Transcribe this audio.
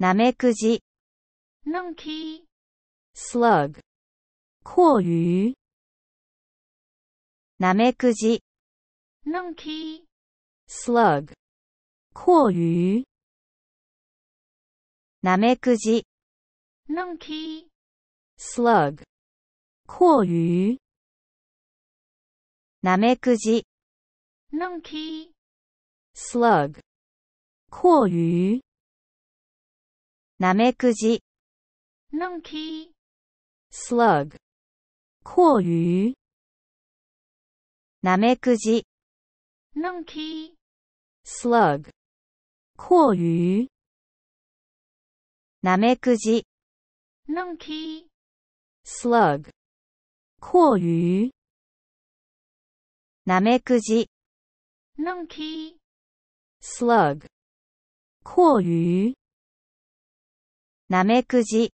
ナメクジ。monkey, slug, 阔鱼。ナメクジ。monkey, slug, 阔鱼。ナメクジ。monkey, slug, 阔鱼。ナメクジ。monkey, slug, 阔鱼。ナメクジ monkey slug 阔鱼ナメクジ monkey slug 阔鱼ナメクジ monkey slug 阔鱼ナメクジ monkey slug 阔鱼ナメクジ。